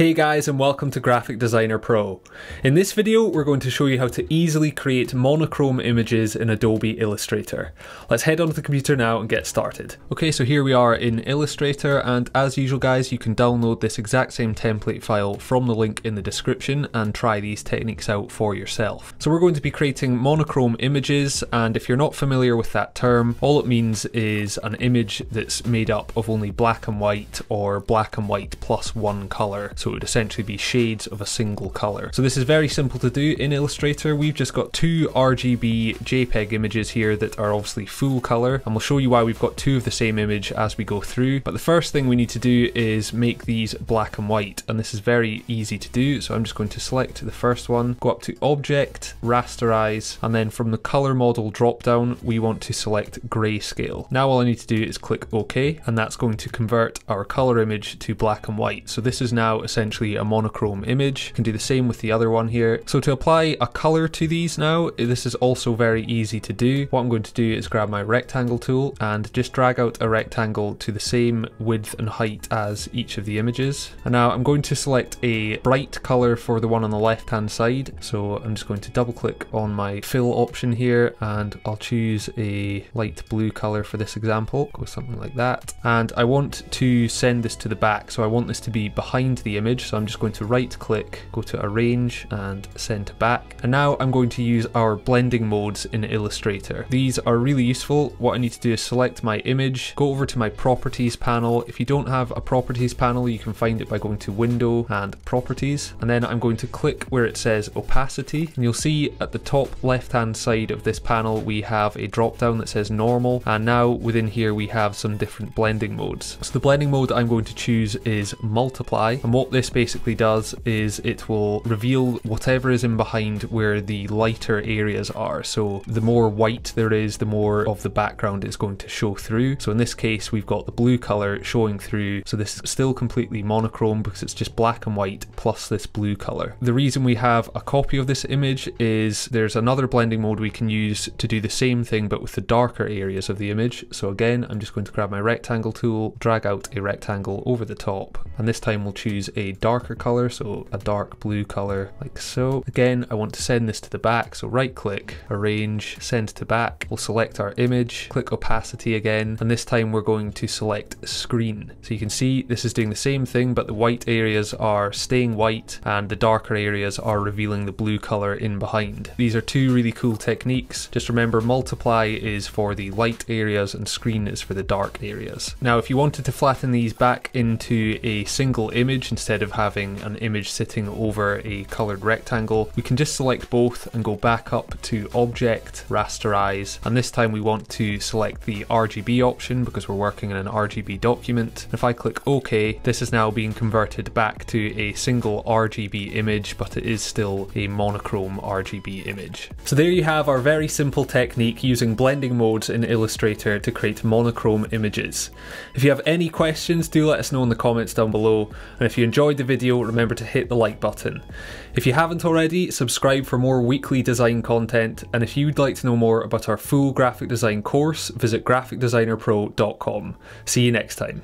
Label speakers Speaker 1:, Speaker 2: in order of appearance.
Speaker 1: Hey guys and welcome to Graphic Designer Pro. In this video we're going to show you how to easily create monochrome images in Adobe Illustrator. Let's head onto the computer now and get started. Okay so here we are in Illustrator and as usual guys you can download this exact same template file from the link in the description and try these techniques out for yourself. So we're going to be creating monochrome images and if you're not familiar with that term all it means is an image that's made up of only black and white or black and white plus one colour. So would essentially be shades of a single colour. So this is very simple to do in Illustrator. We've just got two RGB JPEG images here that are obviously full colour and we'll show you why we've got two of the same image as we go through. But the first thing we need to do is make these black and white and this is very easy to do. So I'm just going to select the first one, go up to Object, Rasterize and then from the colour model drop down we want to select Grayscale. Now all I need to do is click OK and that's going to convert our colour image to black and white. So this is now essentially a monochrome image. You can do the same with the other one here. So to apply a color to these now, this is also very easy to do. What I'm going to do is grab my rectangle tool and just drag out a rectangle to the same width and height as each of the images. And now I'm going to select a bright color for the one on the left hand side. So I'm just going to double click on my fill option here and I'll choose a light blue color for this example, go something like that. And I want to send this to the back. So I want this to be behind the image. So I'm just going to right click, go to arrange and send to back. And now I'm going to use our blending modes in Illustrator. These are really useful. What I need to do is select my image, go over to my properties panel. If you don't have a properties panel, you can find it by going to window and properties. And then I'm going to click where it says opacity. And you'll see at the top left hand side of this panel, we have a drop down that says normal. And now within here, we have some different blending modes. So the blending mode I'm going to choose is multiply. And what this basically does is it will reveal whatever is in behind where the lighter areas are. So the more white there is, the more of the background is going to show through. So in this case, we've got the blue color showing through. So this is still completely monochrome because it's just black and white plus this blue color. The reason we have a copy of this image is there's another blending mode we can use to do the same thing but with the darker areas of the image. So again, I'm just going to grab my rectangle tool, drag out a rectangle over the top, and this time we'll choose a darker color, so a dark blue color like so. Again, I want to send this to the back, so right click, arrange, send to back. We'll select our image, click opacity again, and this time we're going to select screen. So you can see this is doing the same thing, but the white areas are staying white and the darker areas are revealing the blue color in behind. These are two really cool techniques. Just remember multiply is for the light areas and screen is for the dark areas. Now if you wanted to flatten these back into a single image instead of having an image sitting over a colored rectangle, we can just select both and go back up to Object, Rasterize, and this time we want to select the RGB option because we're working in an RGB document. If I click OK, this is now being converted back to a single RGB image, but it is still a monochrome RGB image. So there you have our very simple technique using blending modes in Illustrator to create monochrome images. If you have any questions, do let us know in the comments down below, and if you enjoyed the video, remember to hit the like button. If you haven't already, subscribe for more weekly design content, and if you'd like to know more about our full graphic design course, visit graphicdesignerpro.com. See you next time.